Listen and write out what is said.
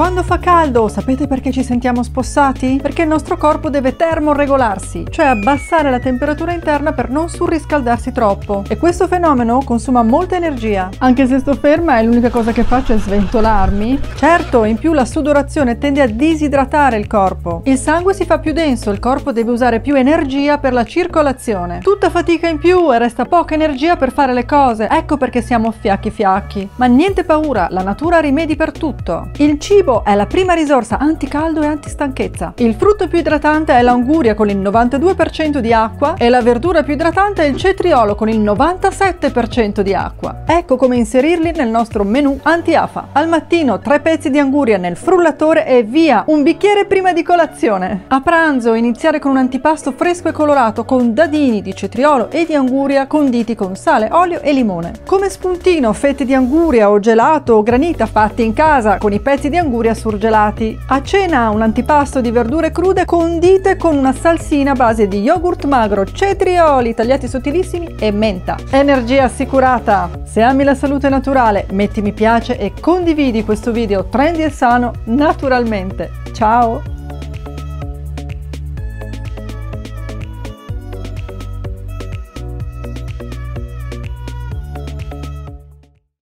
Quando fa caldo, sapete perché ci sentiamo spossati? Perché il nostro corpo deve termoregolarsi, cioè abbassare la temperatura interna per non surriscaldarsi troppo. E questo fenomeno consuma molta energia. Anche se sto ferma e l'unica cosa che faccio è sventolarmi. Certo, in più la sudorazione tende a disidratare il corpo. Il sangue si fa più denso, il corpo deve usare più energia per la circolazione. Tutta fatica in più e resta poca energia per fare le cose. Ecco perché siamo fiacchi fiacchi. Ma niente paura, la natura ha rimedi per tutto. Il cibo cibo è la prima risorsa anticaldo e antistanchezza. Il frutto più idratante è l'anguria con il 92% di acqua e la verdura più idratante è il cetriolo con il 97% di acqua. Ecco come inserirli nel nostro menù anti-afa. Al mattino tre pezzi di anguria nel frullatore e via, un bicchiere prima di colazione. A pranzo iniziare con un antipasto fresco e colorato con dadini di cetriolo e di anguria conditi con sale, olio e limone. Come spuntino fette di anguria o gelato o granita fatti in casa con i pezzi di anguria anguria surgelati. A cena un antipasto di verdure crude condite con una salsina a base di yogurt magro, cetrioli tagliati sottilissimi e menta. Energia assicurata! Se ami la salute naturale, metti mi piace e condividi questo video trendy e sano naturalmente. Ciao!